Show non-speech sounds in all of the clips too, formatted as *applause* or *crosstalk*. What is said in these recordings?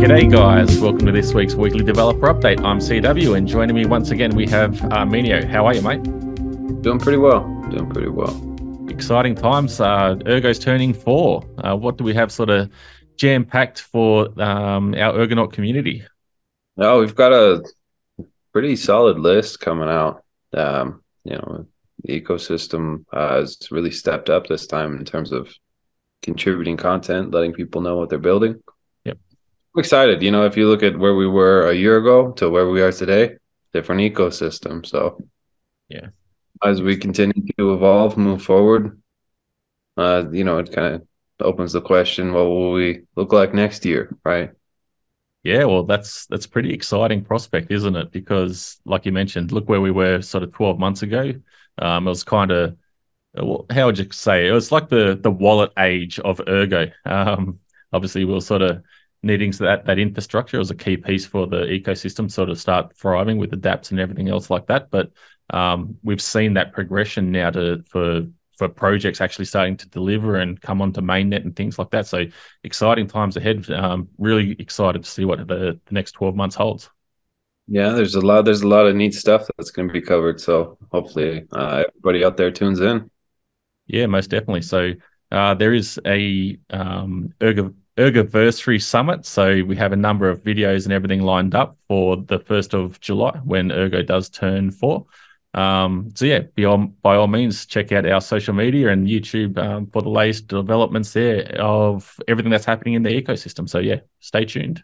G'day, guys. Welcome to this week's weekly developer update. I'm CW, and joining me once again, we have Armeanio. How are you, mate? Doing pretty well. Doing pretty well. Exciting times. Uh, Ergo's turning four. Uh, what do we have sort of jam packed for um, our Ergonaut community? No, we've got a pretty solid list coming out. Um, you know, the ecosystem uh, has really stepped up this time in terms of contributing content, letting people know what they're building. Yep. I'm excited. You know, if you look at where we were a year ago to where we are today, different ecosystem. So, yeah, as we continue to evolve, move forward, uh, you know, it kind of opens the question: What will we look like next year, right? Yeah, well, that's that's pretty exciting prospect, isn't it? Because, like you mentioned, look where we were sort of twelve months ago. Um, it was kind of how would you say it was like the the wallet age of Ergo. Um, obviously, we are sort of needing that that infrastructure it was a key piece for the ecosystem sort of start thriving with the DApps and everything else like that. But um, we've seen that progression now to for for projects actually starting to deliver and come onto mainnet and things like that. So exciting times ahead. Um, really excited to see what the, the next 12 months holds. Yeah, there's a lot. There's a lot of neat stuff that's going to be covered. So hopefully, uh, everybody out there tunes in. Yeah, most definitely. So uh, there is a um, Ergo Ergoversary Summit. So we have a number of videos and everything lined up for the first of July when Ergo does turn four. Um, so yeah, beyond, by all means, check out our social media and YouTube um, for the latest developments there of everything that's happening in the ecosystem. So yeah, stay tuned.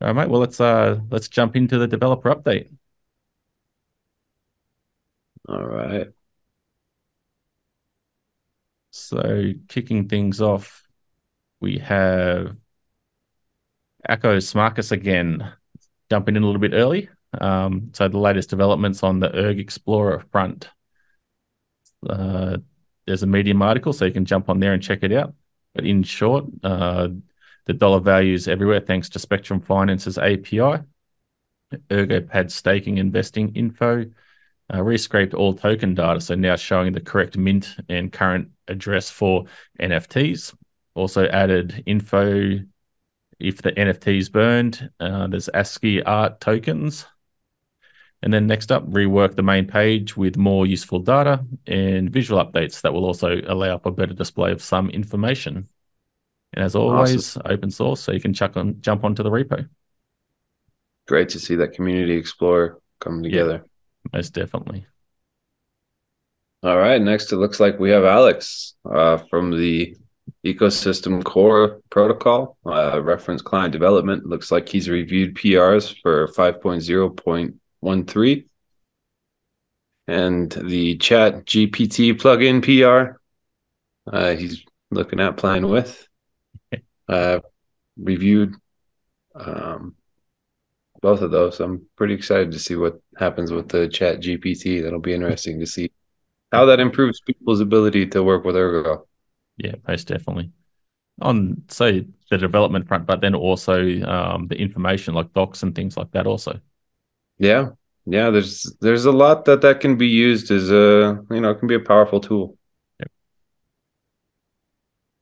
All right, mate. Well, let's uh let's jump into the developer update. All right. So kicking things off, we have Akos Marcus again, jumping in a little bit early. Um, so the latest developments on the Erg Explorer front. Uh, there's a Medium article, so you can jump on there and check it out. But in short, uh, the dollar values everywhere thanks to Spectrum Finance's API. ErgoPad staking investing info. Uh, rescraped all token data, so now showing the correct mint and current address for NFTs. Also added info if the NFT is burned. Uh, there's ASCII art tokens and then next up, rework the main page with more useful data and visual updates that will also allow for better display of some information. And as always, awesome. open source, so you can chuck on jump onto the repo. Great to see that community explorer come together. Yeah, most definitely. All right, next it looks like we have Alex uh, from the ecosystem core protocol uh, reference client development. Looks like he's reviewed PRs for 5.0 one three. And the ChatGPT plugin PR, uh, he's looking at playing with. Uh, reviewed um, both of those. I'm pretty excited to see what happens with the ChatGPT. That'll be interesting to see how that improves people's ability to work with Ergo. Yeah, most definitely. On say the development front, but then also um, the information like docs and things like that also. Yeah, yeah. There's there's a lot that that can be used as a you know it can be a powerful tool.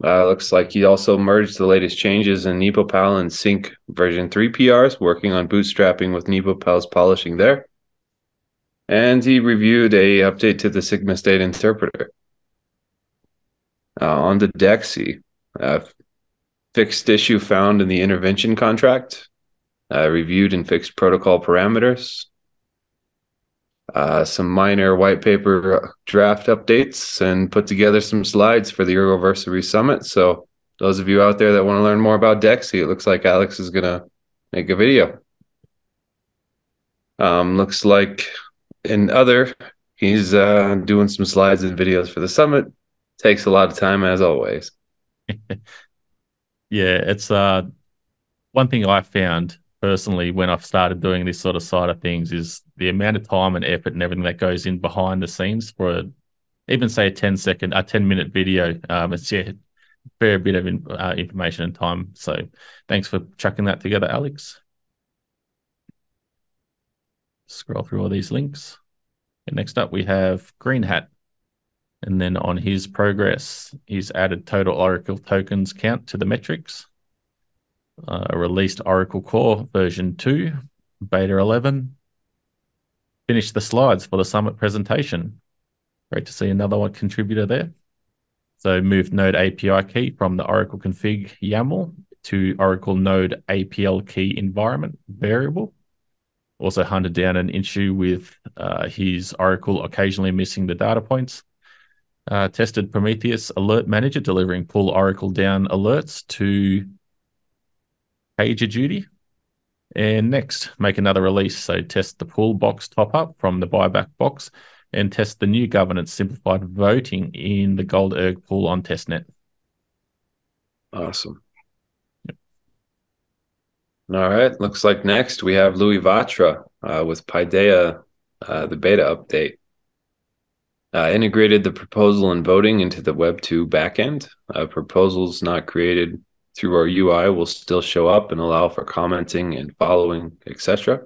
Uh, looks like he also merged the latest changes in NIPoPoW and Sync version 3 PRs, working on bootstrapping with NIPoPoWs polishing there. And he reviewed a update to the Sigma State interpreter. Uh, on the Dexy, uh, fixed issue found in the intervention contract uh, reviewed and fixed protocol parameters, uh, some minor white paper draft updates, and put together some slides for the Ergoversary Summit. So, those of you out there that want to learn more about Dexy, it looks like Alex is going to make a video. Um, looks like in other, he's uh, doing some slides and videos for the summit. Takes a lot of time, as always. *laughs* yeah, it's uh, one thing I found personally when I've started doing this sort of side of things is the amount of time and effort and everything that goes in behind the scenes for a, even say a 10 second, a 10 minute video. Um, it's yeah, fair bit of in, uh, information and time. So thanks for chucking that together, Alex. Scroll through all these links. And next up, we have greenhat. And then on his progress, he's added total Oracle tokens count to the metrics. Uh, released Oracle Core version 2, beta 11. Finished the slides for the summit presentation. Great to see another one contributor there. So moved Node API key from the Oracle config YAML to Oracle Node API key environment variable. Also hunted down an issue with uh, his Oracle occasionally missing the data points uh, tested Prometheus Alert Manager, delivering pull Oracle down alerts to PagerDuty. And next, make another release. So test the pull box top up from the buyback box and test the new governance simplified voting in the Gold Erg pool on testnet. Awesome. Yep. All right. Looks like next we have Luivatra uh, with Paideia, uh, the beta update uh, integrated the proposal and voting into the Web2 backend. Uh, proposals not created through our UI will still show up and allow for commenting and following, etc.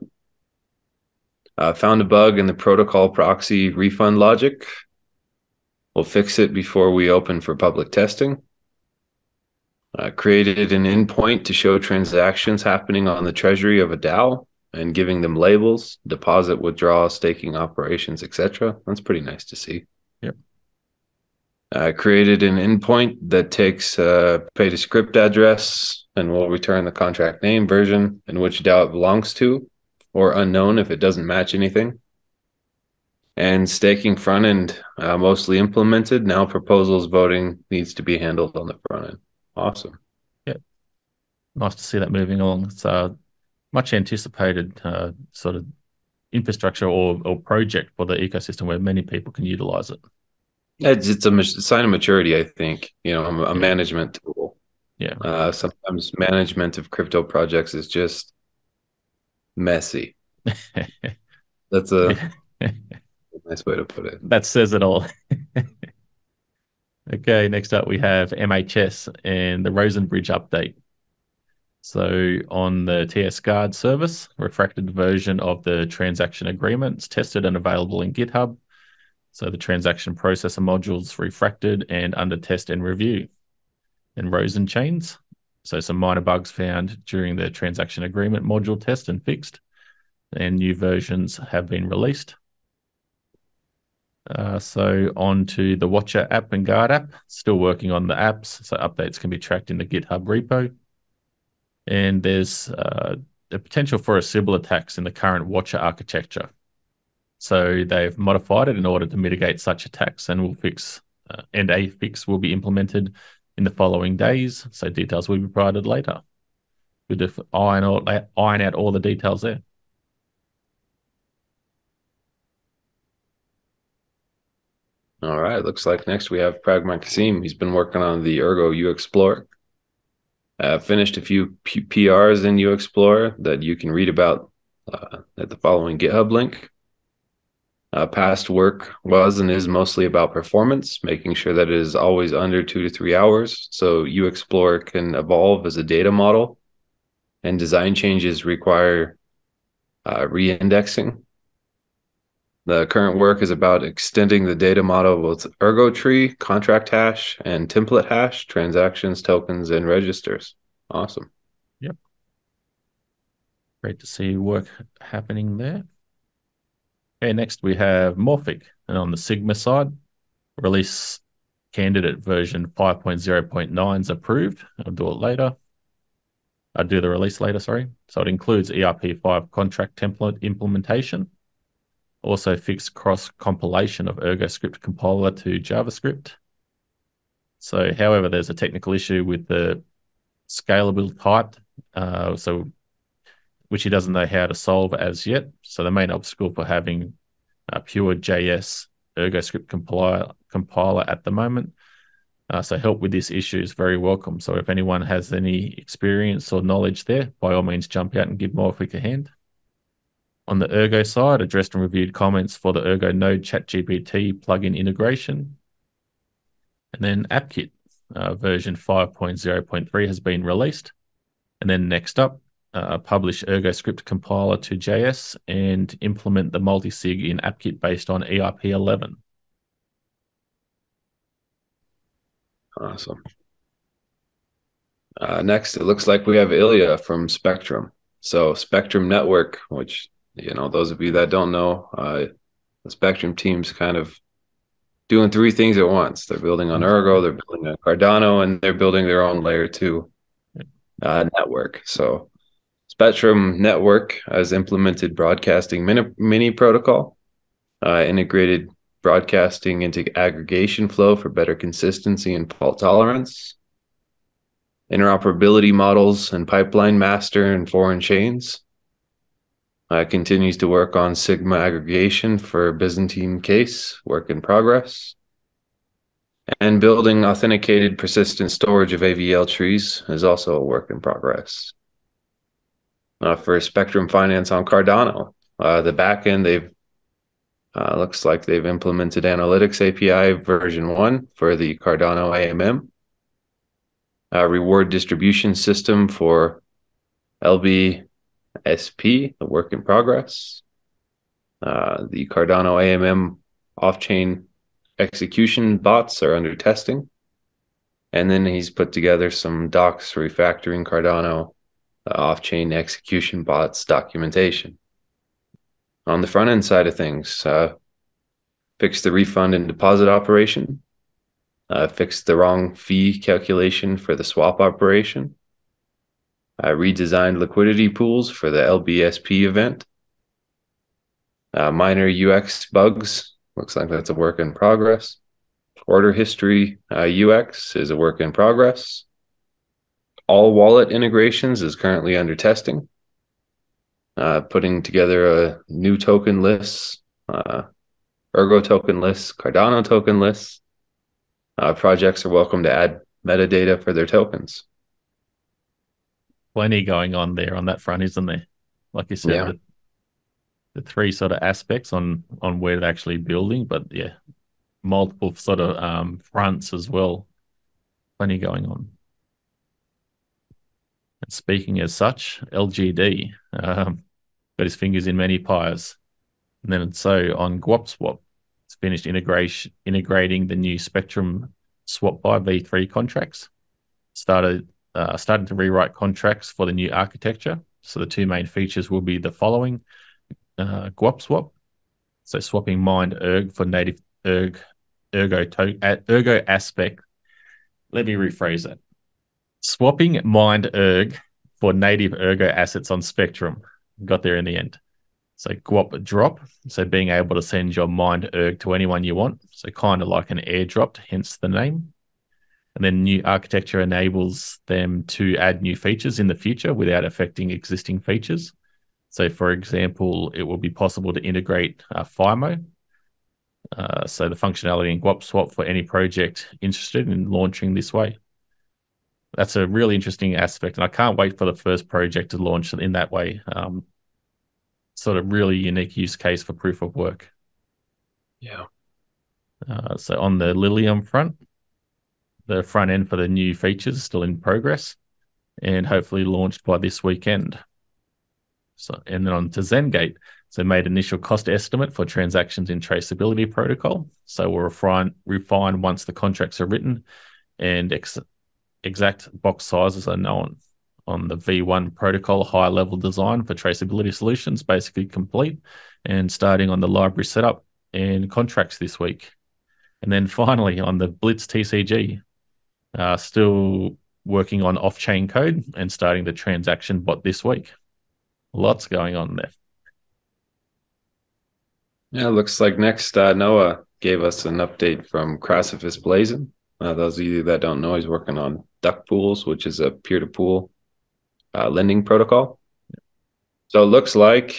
Uh, found a bug in the protocol proxy refund logic. We'll fix it before we open for public testing. Uh, created an endpoint to show transactions happening on the treasury of a DAO and giving them labels, deposit, withdrawal, staking operations, etc. That's pretty nice to see. I created an endpoint that takes a pay to script address and will return the contract name version and which DAO it belongs to, or unknown if it doesn't match anything. And staking front end uh, mostly implemented. Now proposals voting needs to be handled on the front end. Awesome. Yeah. Nice to see that moving along. So much anticipated uh, sort of infrastructure or, or project for the ecosystem where many people can utilize it. It's, it's a sign of maturity, I think. You know, a, a management tool. Yeah. Uh, sometimes management of crypto projects is just messy. *laughs* That's a *laughs* nice way to put it. That says it all. *laughs* okay, next up we have MHS and the Rosen Bridge update. So on the TS Guard service, refracted version of the transaction agreements tested and available in GitHub. So the transaction processor modules refracted and under test and review. And Rosen chains. So some minor bugs found during the transaction agreement module test and fixed. And new versions have been released. Uh, so on to the Watcher app and Guard app. Still working on the apps, so updates can be tracked in the GitHub repo and there's uh, a potential for a Sybil attacks in the current Watcher architecture. So they've modified it in order to mitigate such attacks, and will fix uh, and a fix will be implemented in the following days. So details will be provided later. Good to iron out, iron out all the details there. All right. Looks like next we have pragmaxim. He's been working on the Ergo uexplorer. Uh, finished a few P- PRs in uexplorer that you can read about uh, at the following GitHub link. Uh, past work was and is mostly about performance, making sure that it is always under two to three hours, so uexplorer can evolve as a data model. And design changes require uh, re-indexing. The current work is about extending the data model with ergo tree, contract hash, and template hash, transactions, tokens, and registers. Awesome. Yep. Great to see work happening there. Okay, next we have Morphic. And on the Sigma side, release candidate version 5.0.9 is approved. I'll do it later. I'll do the release later, sorry. So it includes EIP5 contract template implementation also fixed cross compilation of ErgoScript compiler to JavaScript. So, however, there's a technical issue with the scalable type, uh, so which he doesn't know how to solve as yet. So, the main obstacle for having a pure JS ErgoScript compiler, compiler at the moment. Uh, so, help with this issue is very welcome. So, if anyone has any experience or knowledge there, by all means, jump out and give Morphic a hand. On the Ergo side, addressed and reviewed comments for the Ergo Node ChatGPT plugin integration. And then AppKit uh, version 5.0.3 has been released. And then next up, uh, publish Ergo script compiler to JS and implement the multi-sig in AppKit based on EIP11. Awesome. Uh, next, it looks like we have Ilya from Spectrum. So Spectrum Network, which you know, those of you that don't know, uh, the Spectrum team's kind of doing three things at once. They're building on Ergo, they're building on Cardano, and they're building their own layer two uh, network. So Spectrum Network has implemented broadcasting mini, mini protocol, uh, integrated broadcasting into aggregation flow for better consistency and fault tolerance, interoperability models and pipeline master and foreign chains. Uh, continues to work on Sigma aggregation for Byzantine case, work in progress. And building authenticated persistent storage of AVL trees is also a work in progress. Uh, for Spectrum Finance on Cardano, uh, the backend they've uh, looks like they've implemented Analytics API version one for the Cardano AMM. reward distribution system for LBSP, the work in progress. Uh, the Cardano AMM off-chain execution bots are under testing. And then he's put together some docs refactoring Cardano uh, off-chain execution bots documentation on the front end side of things. Uh, fixed the refund and deposit operation, uh, fixed the wrong fee calculation for the swap operation, uh, redesigned liquidity pools for the LBSP event, uh, minor UX bugs. Looks like that's a work in progress. Order history UX uh, is a work in progress. All wallet integrations is currently under testing uh, putting together a new token list, uh, Ergo token list, Cardano token list. Uh, projects are welcome to add metadata for their tokens. Plenty going on there on that front, isn't there? Like you said, yeah. the, the three sort of aspects on on where they're actually building, but yeah, multiple sort of um, fronts as well. Plenty going on. And speaking as such, LGD, um, got his fingers in many pies. And then so on GuapSwap, it's finished integration integrating the new Spectrum swap by V3 contracts. Started uh, started to rewrite contracts for the new architecture. So the two main features will be the following: uh, GuapSwap, so swapping mind erg for native erg ergo to, ergo aspect. Let me rephrase that: swapping Mind erg for native ergo assets on Spectrum got there in the end. So Guap drop, so being able to send your Mind erg to anyone you want. So kind of like an airdrop, hence the name. And then new architecture enables them to add new features in the future without affecting existing features. So, for example, it will be possible to integrate uh, FIMO. Uh, so the functionality in GuapSwap for any project interested in launching this way. That's a really interesting aspect, and I can't wait for the first project to launch in that way. Um, sort of really unique use case for proof of work. Yeah. Uh, so on the Lilium front, the front end for the new features is still in progress and hopefully launched by this weekend. So and then on to zenGate. So made initial cost estimate for transactions in traceability protocol. So we'll refine refine once the contracts are written and ex- exact box sizes are known on the V1 protocol high level design for traceability solutions, basically complete, and starting on the library setup and contracts this week. And then finally on the Blitz TCG, uh, still working on off chain code and starting the transaction bot this week. Lots going on there. Yeah, looks like next uh, Noah gave us an update from KrasaviceBlasen. Uh, those of you that don't know, he's working on duckpools, which is a peer to pool uh, lending protocol. So it looks like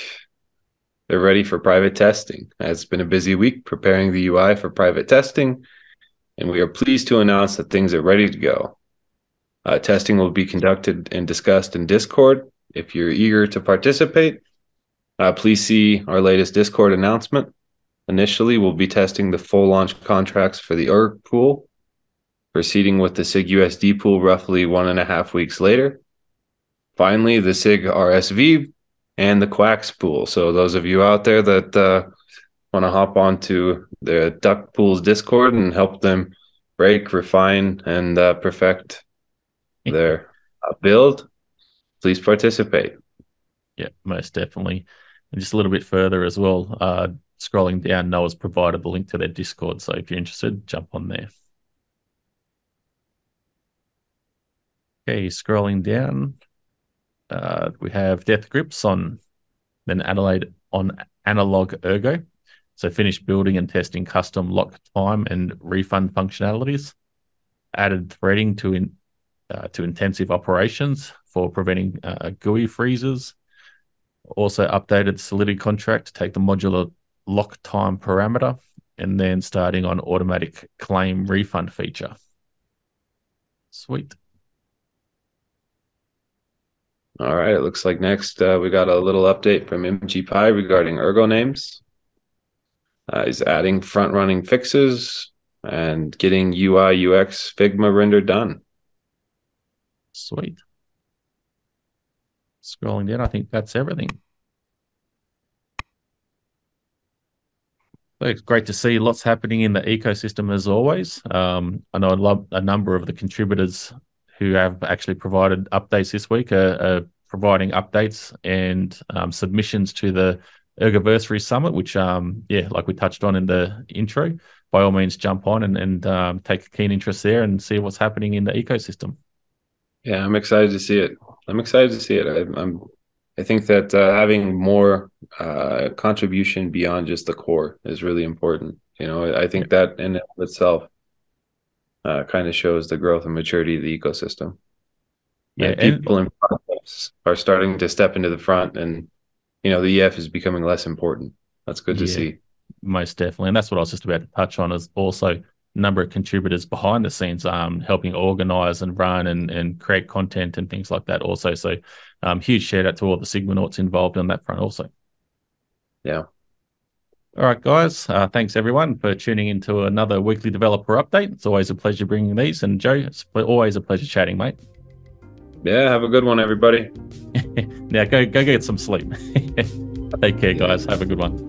they're ready for private testing. It's been a busy week preparing the UI for private testing, and we are pleased to announce that things are ready to go. Uh, testing will be conducted and discussed in Discord. If you're eager to participate, uh, please see our latest Discord announcement. Initially, we'll be testing the full launch contracts for the ERG pool, proceeding with the SigUSD pool roughly one and a half weeks later finally the SigRSV and the Quacks pool. So those of you out there that uh, want to hop onto the duckpools Discord and help them break, refine, and uh, perfect their uh, build, please participate. Yeah, most definitely. And just a little bit further as well, uh, scrolling down, Noah's provided the link to their Discord. So if you're interested, jump on there. Okay, scrolling down, uh, we have dEathgripson then Adelaide on Analog Ergo. So finished building and testing custom lock time and refund functionalities. Added threading to in, uh, to intensive operations for preventing uh, GUI freezes. Also updated Solidity contract to take the modular lock time parameter and then starting on automatic claim refund feature. Sweet. All right. It looks like next uh, we got a little update from MGpai regarding ErgoNames. Uh, he's adding front running fixes and getting UI UX Figma render done. Sweet. Scrolling down, I think that's everything. It's great to see lots happening in the ecosystem as always. Um, I know a, lot, a number of the contributors who have actually provided updates this week are, are providing updates and um, submissions to the Ergoversary Summit, which, um, yeah, like we touched on in the intro, by all means, jump on and, and um, take a keen interest there and see what's happening in the ecosystem. Yeah, I'm excited to see it. I'm excited to see it. I, am I think that uh, having more uh, contribution beyond just the core is really important. You know, I think that in itself uh, kind of shows the growth and maturity of the ecosystem. Yeah, and people and, are starting to step into the front, and you know the EF is becoming less important. That's good to yeah, see. Most definitely, and that's what I was just about to touch on. Is also number of contributors behind the scenes, um, helping organize and run and and create content and things like that. Also, so um, huge shout out to all the Sigmanauts involved on that front. Also, yeah. All right, guys. Uh, thanks everyone for tuning into another weekly developer update. It's always a pleasure bringing these. And Joe, it's always a pleasure chatting, mate. Yeah, have a good one, everybody. *laughs* yeah, go go get some sleep. *laughs* Take care, guys. Have a good one.